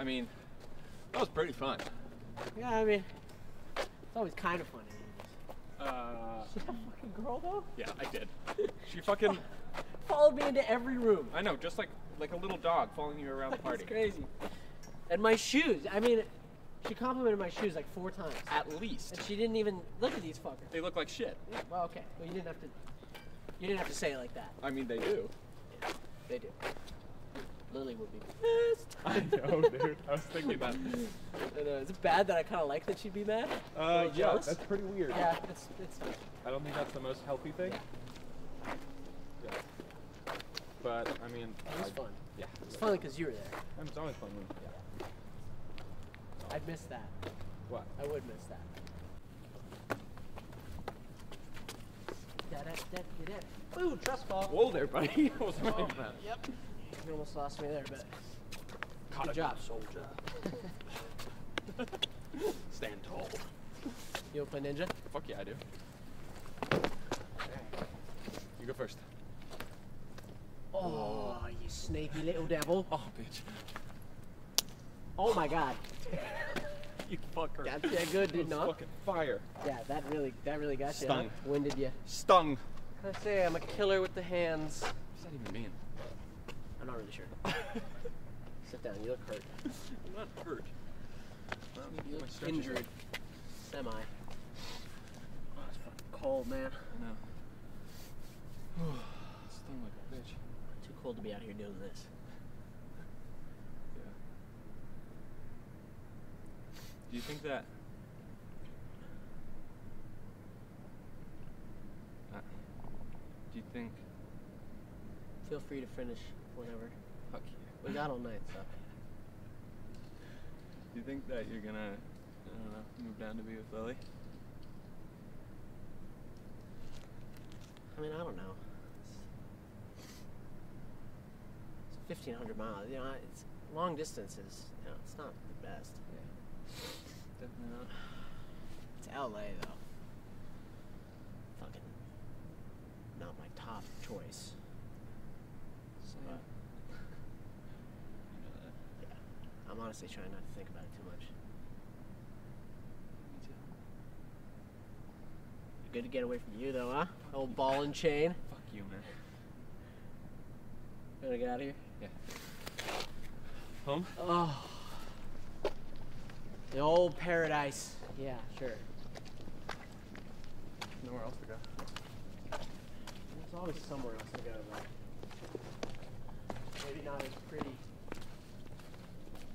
I mean, that was pretty fun. Yeah, I mean, it's always kind of funny. Uh, That fucking girl though yeah, I did. She fucking, followed me into every room. I know, just like like a little dog following you around the party. It's crazy. And my shoes. I mean, she complimented my shoes like four times. At least. And she didn't even look at these fuckers. They look like shit. Yeah, well, okay. Well, you didn't have to. You didn't have to say it like that. I mean, they do. They do. Lily would be pissed. I know, dude. I was thinking that. And, uh, is it bad that I kind of like that she'd be mad? Uh, Little yeah, jealous? that's pretty weird. Yeah, it's it's. I don't think that's the most healthy thing. Yeah. But I mean, It was I- fun. Yeah. It's funny because you were there. And It's always fun. When, yeah. I'd miss that. What? I would miss that. Da-da-da-da-da. Ooh, trust fall. Whoa there, buddy. I wasn't ready that. Yep. You almost lost me there, but Caught good it. job, soldier. Stand tall. You wanna play ninja? Fuck yeah, I do. You go first. Oh, you snaky little devil. Oh, bitch. Oh my god. You fucker. Got you good, did That not? Fucking fire. Yeah, that really that really got you. Stung. Huh? When did you? Stung. I say I'm a killer with the hands. What does that even mean? I'm not really sure. Sit down. You look hurt. I'm not hurt. You look injured. Semi. Oh, it's fucking cold, man. No. Stung like a bitch. Too cold to be out here doing this. Yeah. Do you think that? Uh, do you think? Feel free to finish whenever. Fuck We got all night, so. Do you think that you're gonna, I don't know, move down to be with Lily? I mean, I don't know. It's, it's 1,500 miles. You know, it's long distances. You know, it's not the best. Definitely not. It's LA though. Fucking not my top choice. Same. But You know that. yeah, I'm honestly trying not to think about it too much. Me too. Good to get away from you though, huh? Old ball and chain. Fuck you, man. You wanna get out of here? Yeah. Home? Oh. The old paradise. Yeah, sure. Nowhere else to go. There's always somewhere else to go though. Maybe not as pretty.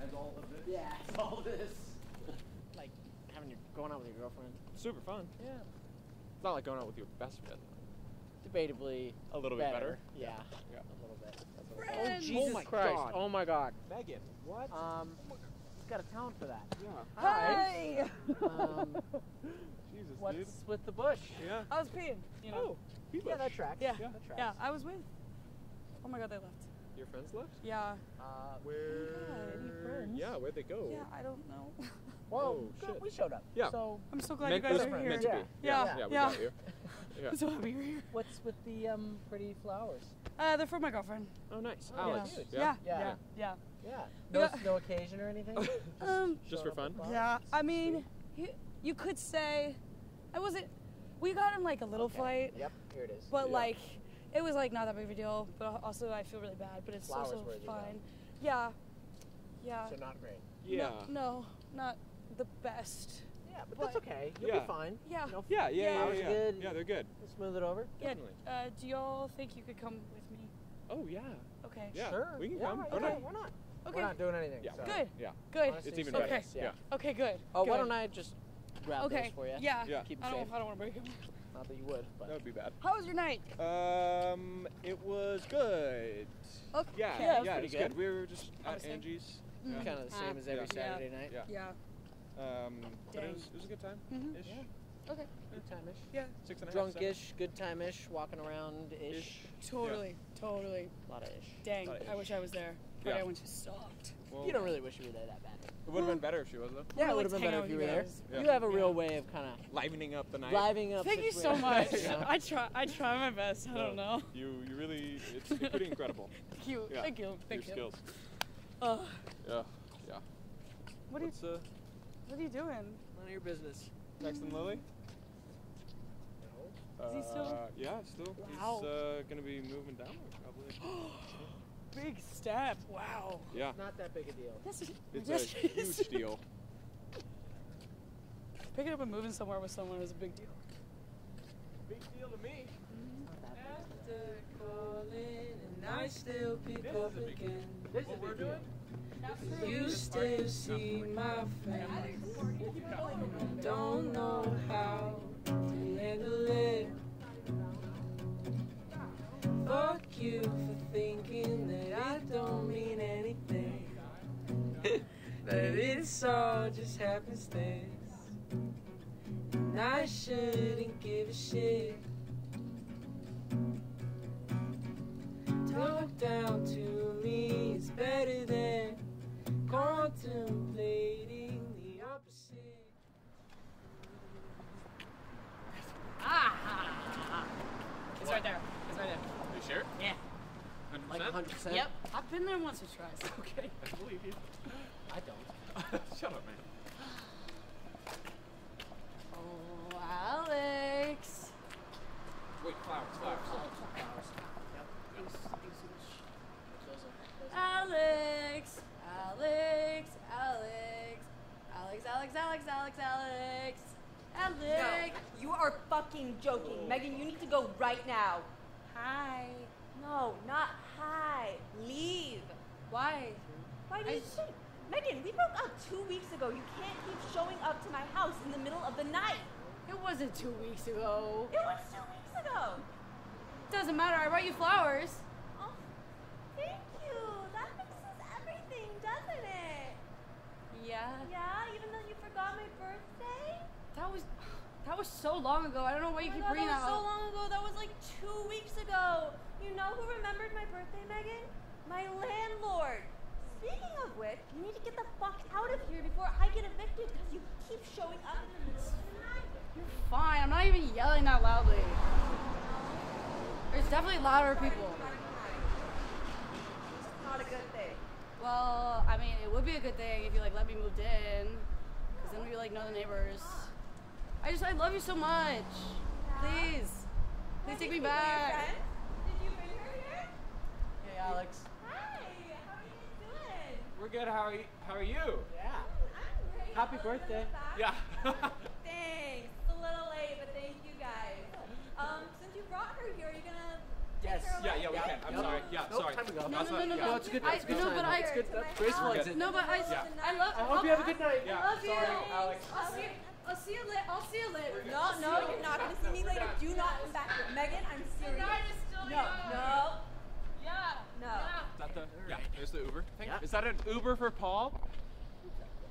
As all of this. Yeah, all this. like having your going out with your girlfriend. Super fun. Yeah. It's not like going out with your best friend. Debatably A little bit better. Yeah. Yeah. A little bit. That's what Oh Jesus Oh my Christ. God. Oh my god. Megan. What? Um he's got a talent for that. yeah. Hi. Um Jesus, what's dude. with the bush? Yeah. I was peeing. You know. Oh, he Yeah, that tracks. Yeah. That tracks. Yeah, I was with. Oh my god, they left. Your friends left? Yeah. Uh Where? any friends? Yeah, where'd they go? Yeah, I don't know. well, Oh, shit. we showed up. Yeah. So I'm so glad meant, you guys are here. meant to be. Yeah. Yeah, we Yeah. got you. Yeah. I'm so happy you're here. what's with the um pretty flowers? Uh, they're for my girlfriend. Oh, nice. Oh, Alex. cute. Yeah. Yeah. Yeah. Yeah. Yeah. No Yeah. no occasion or anything? Um. Just for fun? Yeah. I mean, you, you could say, I wasn't. We got in like a little Okay. fight, Yep, here it is. but Yeah. like, it was like not that big of a deal. But also, I feel really bad. But it's Flowers also worthy, though. fine. Yeah. Yeah. so not great. Yeah. No, no, not the best. Yeah, but, that's okay. You'll Yeah. be fine. Yeah. You know, Yeah, yeah, yeah, Flowers yeah. are good. Yeah, they're good. we'll smooth it over. Yeah. Uh, do y'all think you could come with me? Oh, yeah. Okay. Yeah, Sure. we can yeah, come. right, Why okay, not? Why not? Okay. We're not doing anything. Yeah. so. Good. Yeah. Good. Honestly, It's even better. yes, yeah. Yeah. Okay. Good. Oh, why don't I just grab Okay. those for you? Yeah. Yeah. Keep I don't. safe. I don't want to break them. Not that you would, but That would be bad. How was your night? Um, it was good. Okay. Yeah, Yeah, it yeah, was it was good. good. We were just at Honestly. Angie's. Mhm. Yeah. kind of the same Uh, as every yeah. Saturday night. Yeah. Yeah. Um, but it was, it was a good time. Mhm. Ish. Yeah. Okay. Good time-ish. Yeah. Six and a half. seven. Drunkish, good time-ish, walking around-ish. Ish. Totally. Totally. A lot of ish. Dang. Lot of I wish I was there. Yeah. But I went to sucked. Well, You don't really wish you were there that bad. It would have been better if she was though. Yeah, I'd it would have been better if you were there. Yeah. You have a real Yeah. way of kind of Livening up the night. livening up. Thank you so much. you? I try. I try my best. I don't know. You, you really, it's pretty incredible. Thank you. Yeah. Thank you. Thank Your you. skills. Ugh. Yeah, yeah. What are you uh, What are you doing? None of your business. texting Lily? No. Is he still- Uh, yeah, still. Wow. He's uh, gonna be moving down probably. Big step. Wow. yeah, Not that big a deal. This is it's yes, a it is. huge deal. Picking up and moving somewhere with someone is a big deal. Big deal to me. After calling and I still pick up again. This What is we're doing? You still see my face. Don't know how to handle it. It's all just happenstance. And I shouldn't give a shit. Talk down to me is better than contemplating the opposite. It's right there. It's right there. You sure? Yeah. 100%? Like 100%? Yep. I've been there once or twice. Okay, I believe you. I don't. Shut up, man. Oh, Alex. Wait, flowers, flowers. Oh, flowers, Alex. Alex. Alex. Alex. Alex. Alex. Alex. Alex. Alex. No, you are fucking joking. Oh. Megan, you need to go right now. Hi. No, not hi. Leave. Why? Why do I you s- think? Megan, we broke up two weeks ago. You can't keep showing up to my house in the middle of the night. It wasn't two weeks ago. It was two weeks ago. Doesn't matter. I brought you flowers. Oh, thank you. That fixes everything, doesn't it? Yeah. Yeah, even though you forgot my birthday? That was that was so long ago. I don't know why you oh keep God, bringing that that was so long ago. That was like two weeks ago. You know who remembered my birthday, Megan? My landlord. Speaking of which, you need to get the fuck out of here before I get evicted because you keep showing up in the middle of the night. You're fine. I'm not even yelling that loudly. There's definitely louder people. It's not a good thing. Well, I mean, it would be a good thing if you like let me move in, because then we like know the neighbors. I just I love you so much. Please, please take me back. Did you bring her here? Hey, Alex. Hi, how are you guys doing? We're good. How are you? How are you? Yeah. I'm great. Happy I'll let you birthday. Yeah. Thanks. It's a little late, but thank you guys. Um, since you brought her here, are you gonna Yes. take her yeah, away? yeah, we can. I'm Yep. sorry. Yeah, Nope, sorry. time to go. No, That's no, no, no, no. No, it's good. It's a good no, but I- It's good. To my Graceful exit. No, but I, Yeah. I love. I hope you have a good night. Yeah. I love you. Sorry, Alex. I'll see. I'll see you later. I'll see you later. No, no, you're not gonna see me later. Do not come back here. Megan, I'm serious. night is still No, young. no, Yeah. no. Is that the? Yeah. There's the Uber. Thing. Yeah. Is that an Uber for Paul?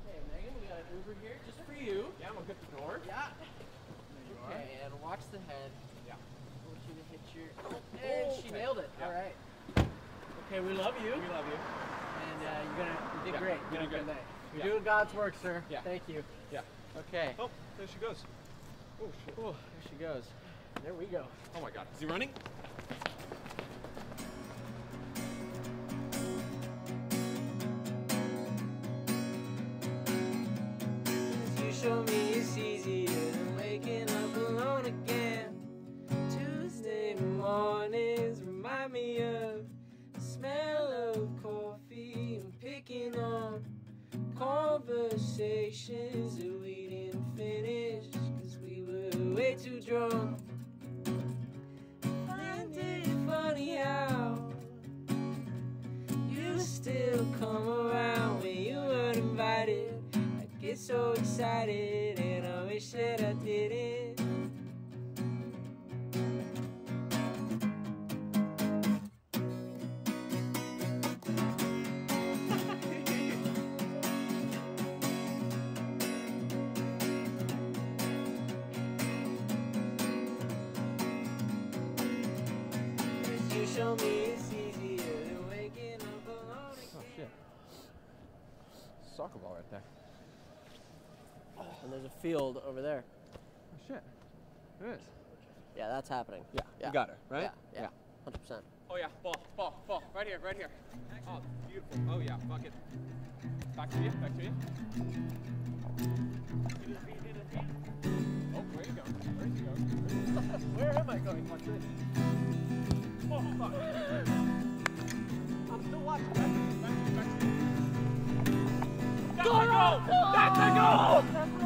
Hey, Megan, we got an Uber here just for you. Yeah, I'm gonna get the door. Yeah. you are. Okay, and watch the head. Yeah. I want you to hit your. And she Okay. nailed it. Yeah. All right. Okay, we love you. We love you. And uh, you're gonna. You did Yeah, great. you You're did good great. night. You're Yeah. doing God's work, sir. Yeah. Thank you. Yeah. Okay. Oh, there she goes. Oh shit. Oh, there she goes. There we go. Oh my God. Is he running? Conversations that we didn't finish because we were way too drunk. Find it funny how you still come around when you weren't invited. I get so excited and I wish that I field over there. Oh shit. It is. Yeah, that's happening. Yeah. Yeah. You got her, right? Yeah. Yeah. Hundred percent. Oh Oh yeah, ball, ball, ball. Right here, right here. Oh, beautiful. Oh yeah, fuck it. Back to you, back to you. Oh, where you going? Where's he going? Where am I going? Watch this. Oh, oh fuck. I'm still watching. Back to you, back to you. That's a goal! That's a goal! That's what I'm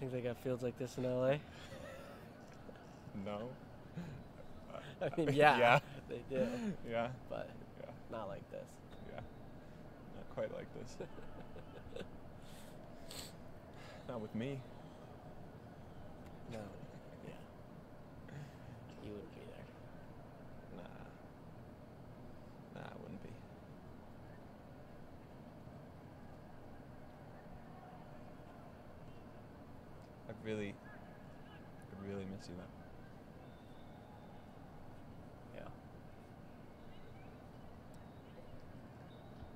Think they got fields like this in LA? No. I mean, yeah, Yeah. they do, Yeah. but Yeah. not like this. Yeah. Not quite like this. Not with me. No. Yeah. You wouldn't be there. Nah. Nah, I wouldn't be. I really, I really miss you though. Yeah.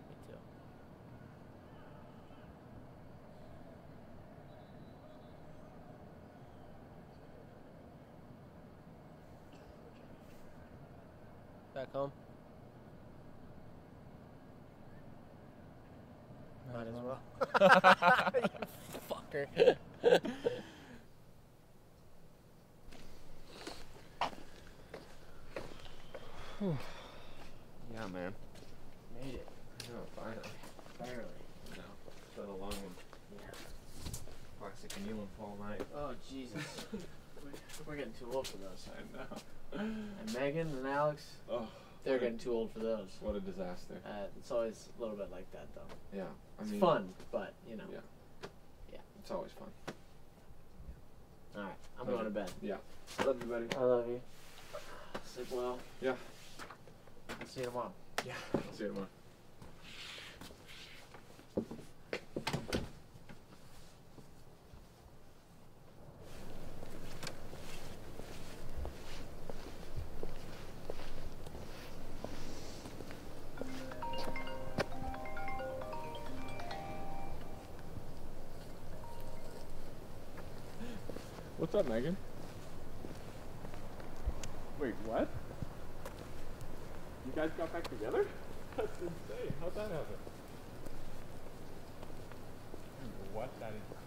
Me too. Back home? Might as well. you fucker. Yeah, man. Made it. No, finally. Barely. No, it's been a long one. Classic and you and Paul night. Oh, Jesus. We're getting too old for those. I know. And Megan and Alex, Oh, they're what a- getting too old for those. What a disaster. Uh, it's always a little bit like that, though. Yeah. I It's mean, fun, but, you know. Yeah. Yeah. It's always fun. All right, I'm Love going to bed. Yeah. Love you, buddy. I love you. Sleep well. Yeah. I'll see you tomorrow. Yeah. See you tomorrow. What's up, Megan? Wait, what? Guys got back together? That's insane. How'd that happen? What? That is